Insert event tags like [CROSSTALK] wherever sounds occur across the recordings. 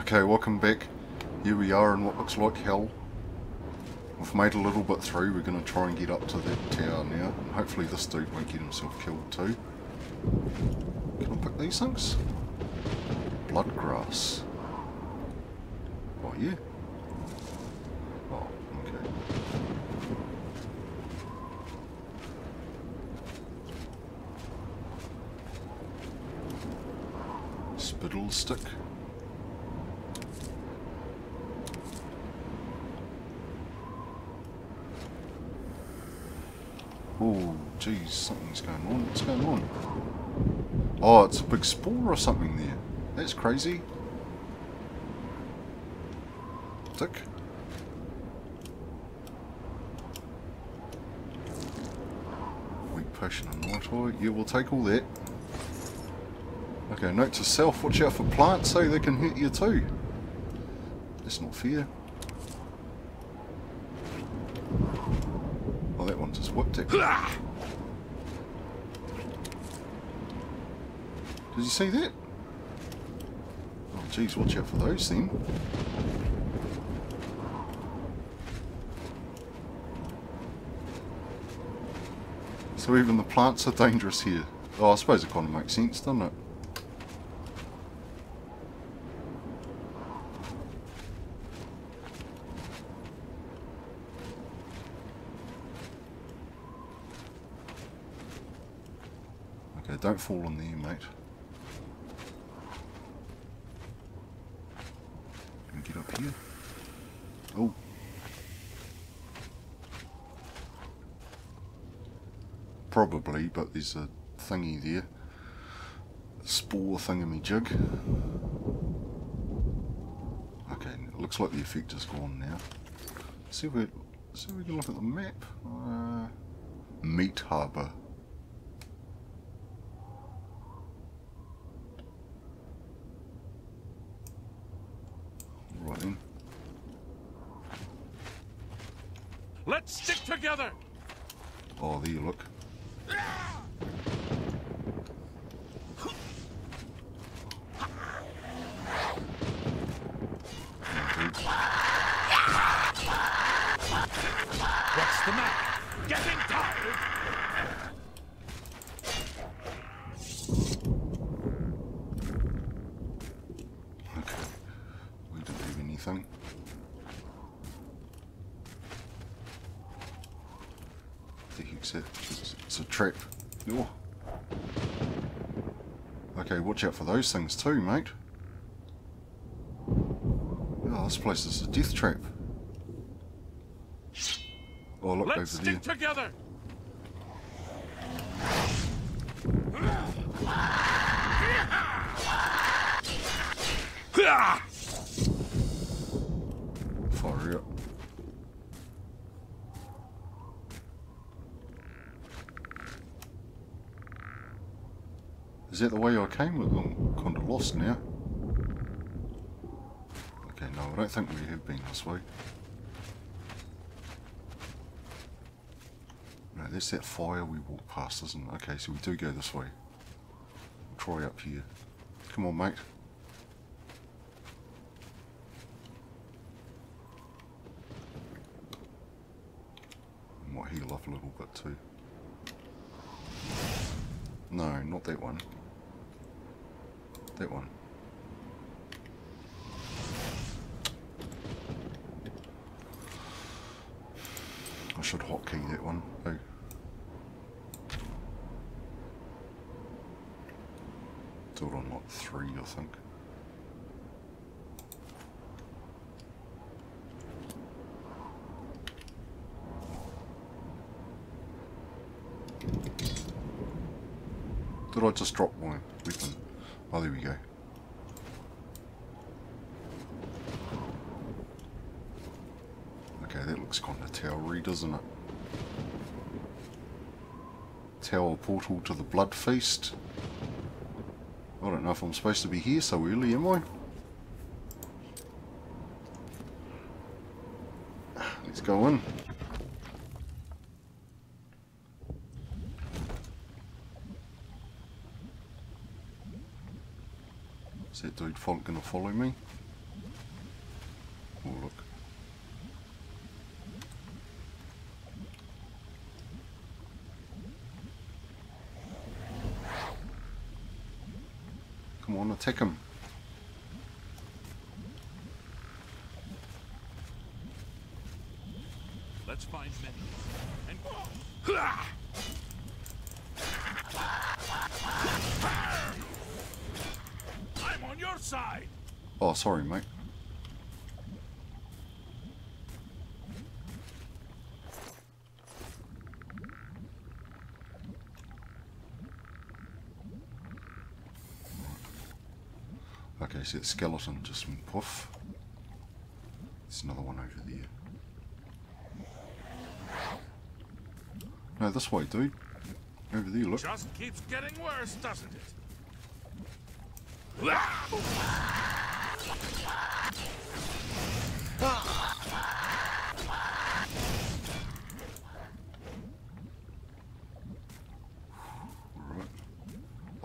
Okay, welcome back. Here we are in what looks like hell. We've made a little bit through. We're going to try and get up to that tower now. Hopefully this dude won't get himself killed too. Can I pick these things? Blood grass. Oh, yeah. Oh, okay. Spiddal Stick. Oh, geez, something's going on. What's going on? Oh, it's a big spore or something there. That's crazy. Tick. Weak potion and night eye. Yeah, we'll take all that. Okay, note to self, watch out for plants so they can hurt you too. That's not fair. Oh, that one just whipped it. Did you see that? Oh, jeez, watch out for those then. So even the plants are dangerous here. Oh, I suppose it kind of makes sense, doesn't it? Okay, don't fall in there, mate. Can get up here? Oh. Probably, but there's a thingy there. Spore thingamajig. Okay, it looks like the effect is gone now. See if we, see if we can look at the map. Uh, Meat Harbour. Right then. Let's stick together. Oh, there you look. What's the matter? Getting tired? Okay. We don't have anything. The heck's that? It's, it's a trap. Oh. Okay, watch out for those things too, mate. Oh, this place is a death trap. Oh, look Let's over there. stick together. Fire up. Is that the way I came with them? Kinda lost now. Okay, no, I don't think we have been this way. No, that's that fire we walked past, isn't it? Okay, so we do go this way. We'll try up here. Come on, mate. Might heal up a little bit too. No, not that one. That one. I should hotkey that one. Oh. Do it on like three, I think. Did I just drop my weapon? Oh, there we go. Okay, that looks kind of towery, doesn't it? Tower portal to the Blood Feast. I don't know if I'm supposed to be here so early, am I? Let's go in. Is that dude going to follow me? Oh look. Come on, attack him. Sorry, mate. Okay, so that skeleton just went poof. There's another one over there. No, this way, dude. Over there, look. Just keeps getting worse, doesn't it?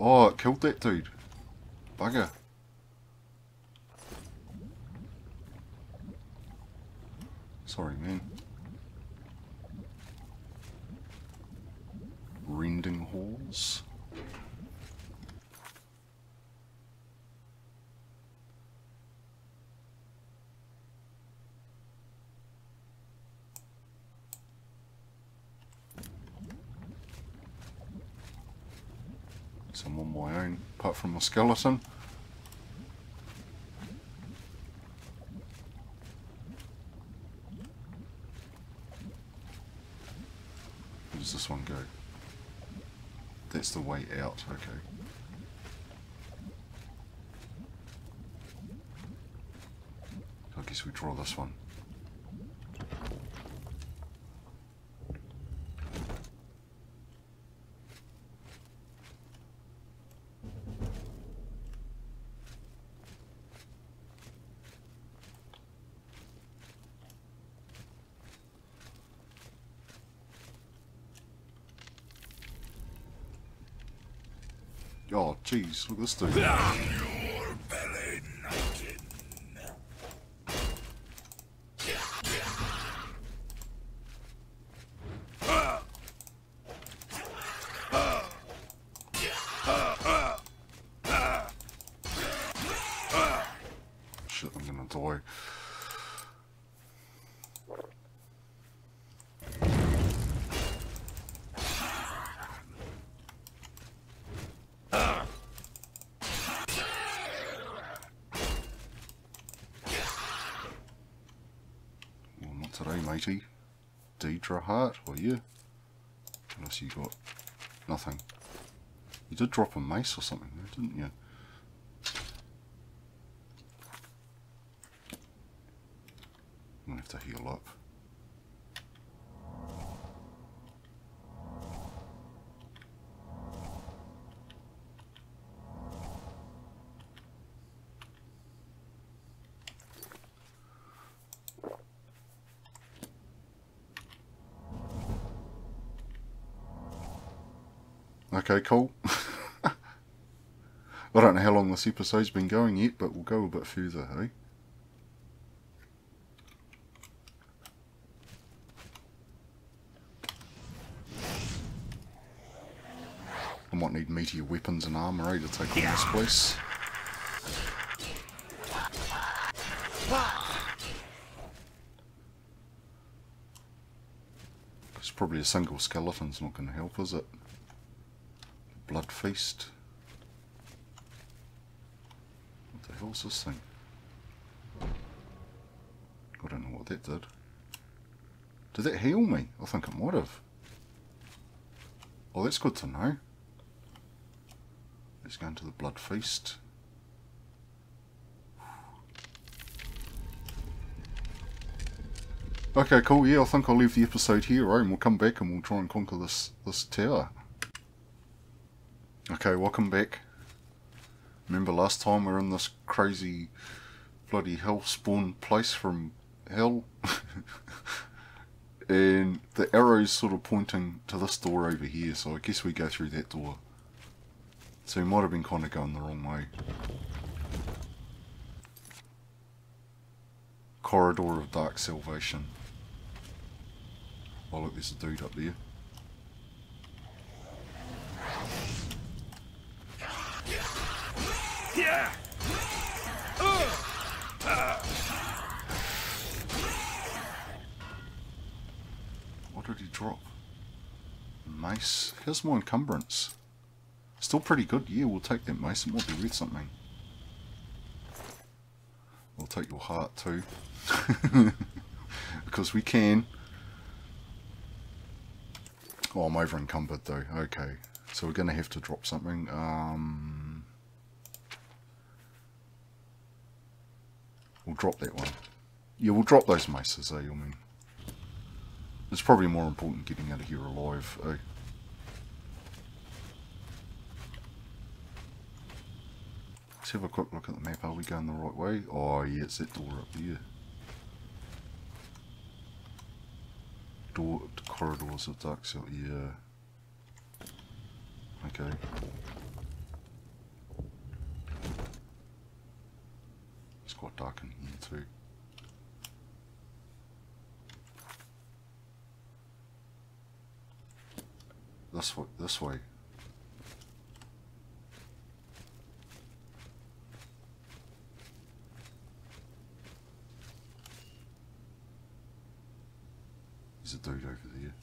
Oh, it killed that dude. Bugger. Sorry, man. Rending halls. Some on my own, apart from my skeleton. Where does this one go? That's the way out, okay. I guess we draw this one. Oh, jeez, look at this dude. Your belly naked. Shit, I'm gonna die. Well, not today, matey. Daedra Heart, were you? Unless you got nothing. You did drop a mace or something, there, didn't you? I'm gonna have to heal up. Okay, cool. [LAUGHS] I don't know how long this episode's been going yet, but we'll go a bit further, hey? I might need meteor weapons and armour eh, to take on this place. It's probably a single skeleton's not going to help, is it? Blood feast. What the hell's this thing? I don't know what that did. Did that heal me? I think it might have. Oh, that's good to know. Let's go into the blood feast. Okay, cool. Yeah, I think I'll leave the episode here, right? And we'll come back and we'll try and conquer this this tower. Okay, welcome back. Remember last time we were in this crazy bloody hell spawn place from hell? [LAUGHS] and the arrow's sort of pointing to this door over here, so I guess we go through that door. So we might have been kind of going the wrong way. Corridor of Dark Salvation. Oh look, there's a dude up there. What did he drop? Mace. Here's more encumbrance. Still pretty good. Yeah, we'll take that mace. It might be worth something. We'll take your heart too. [LAUGHS] because we can. Oh, I'm over encumbered though. Okay. So we're going to have to drop something. Um, we'll drop that one. Yeah, we'll drop those maces, eh? I mean, it's probably more important getting out of here alive, eh? Let's have a quick look at the map. Are we going the right way? Oh, yeah, it's that door up there. Door, corridors of dark cell, yeah. Okay. It's quite dark in here too. This way, this way. There's a dude over there.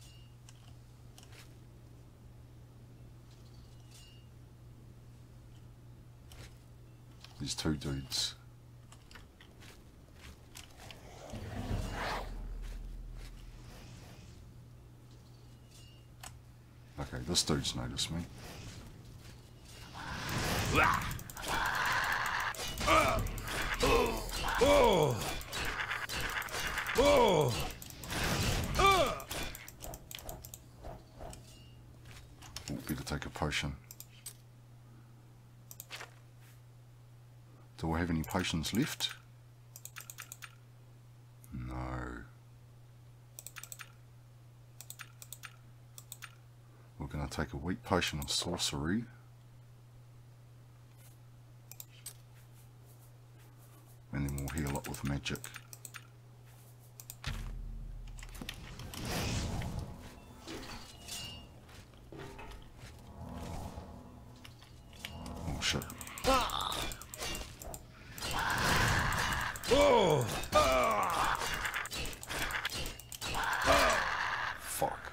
There's two dudes. This dude's noticed me. Won't be to take a potion. Do I have any potions left? No. We're going to take a weak potion of sorcery. And then we'll heal up with magic. Oh shit. Oh. Fuck.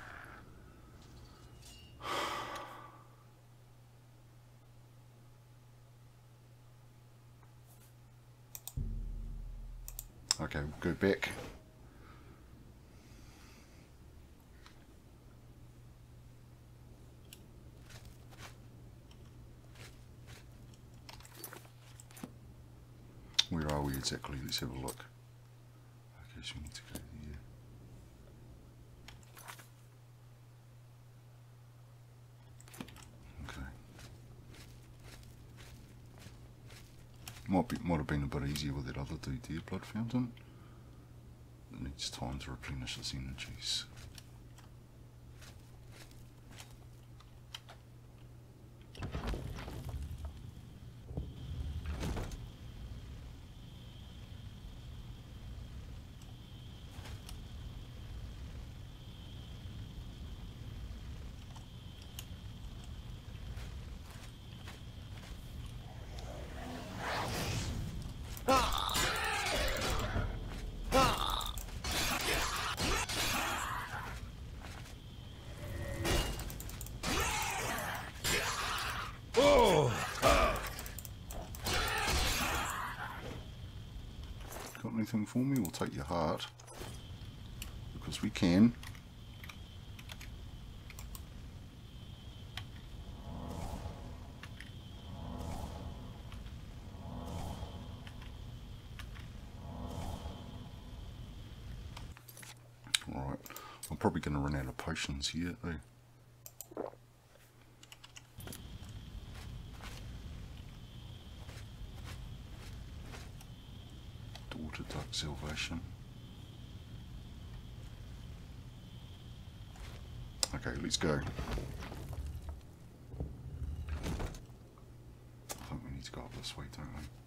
Okay, we'll go back. Where are we exactly? Let's have a look. Okay, so we need to go there. Okay. Might be might have been a bit easier with that other dude Blood Fountain. It needs time to replenish its energies. Oh. Got anything for me? We'll take your heart. Because we can. Alright. I'm probably going to run out of potions here, eh? Salvation. Okay, let's go. I think we need to go up this way, don't we?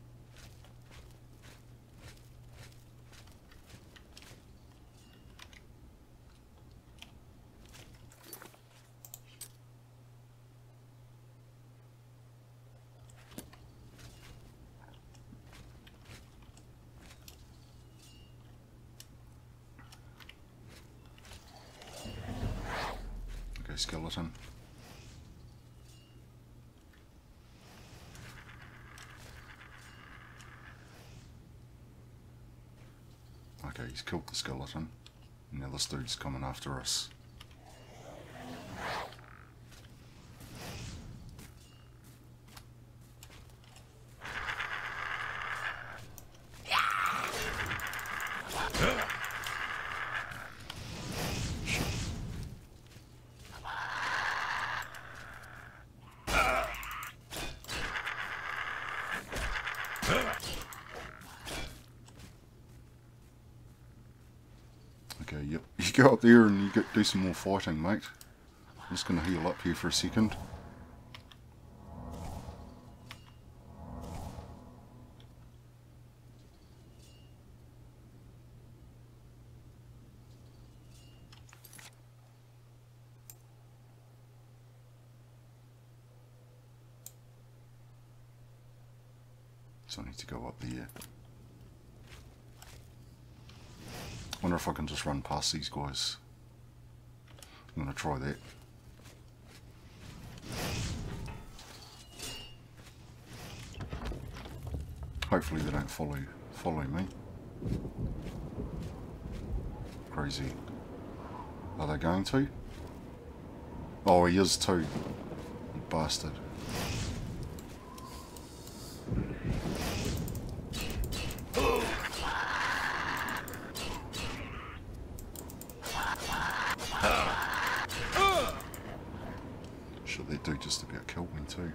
Okay, he's killed the skeleton. Now this dude's coming after us. Okay, yep. You go up there and you get do some more fighting, mate. I'm just going to heal up here for a second. So I need to go up there. Wonder if I can just run past these guys. I'm gonna try that. Hopefully they don't follow follow me. Crazy. Are they going to? Oh, he is too. You bastard. Shit, they do just about killed me too.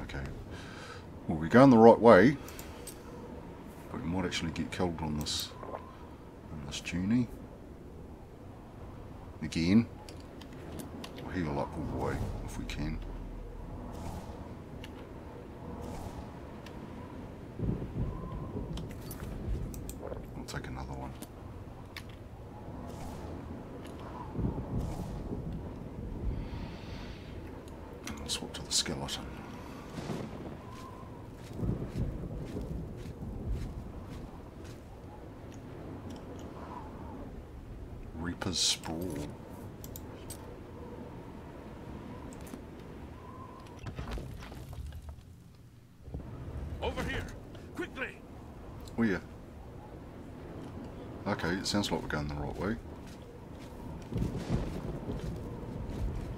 Okay. Well, we're going the right way, but we might actually get killed on this on this journey. Again. We'll heal up all the way if we can. We'll take another one. And we'll swap to the skeleton. Reaper's Sprawl. Over here! Quickly! Oh yeah. Okay, it sounds like we're going the right way.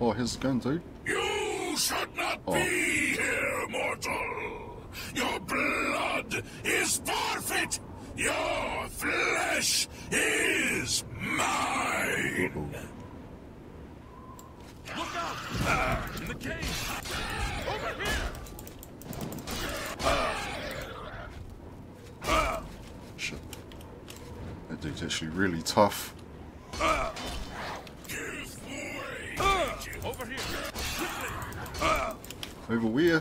Oh, here's the gun, dude. You should not Oh. be here, mortal. Your blood is forfeit. Your flesh is Uh-oh. Look out! In the cave! Over here! Shit. That dude's actually really tough. Over here! Over where?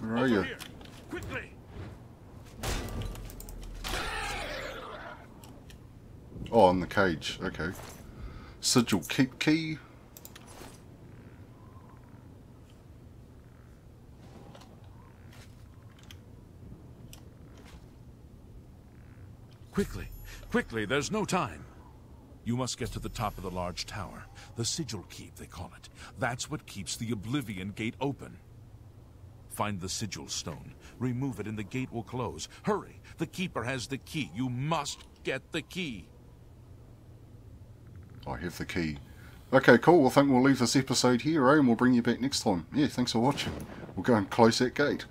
Where are Over you? here! Quickly! Okay. Sigil keep key. Quickly! Quickly! There's no time! You must get to the top of the large tower. The Sigil Keep, they call it. That's what keeps the Oblivion Gate open. Find the Sigil Stone. Remove it and the gate will close. Hurry! The Keeper has the key. You must get the key. I have the key. Okay, cool. Well, I think we'll leave this episode here, eh? And we'll bring you back next time. Yeah, thanks for watching. We'll go and close that gate.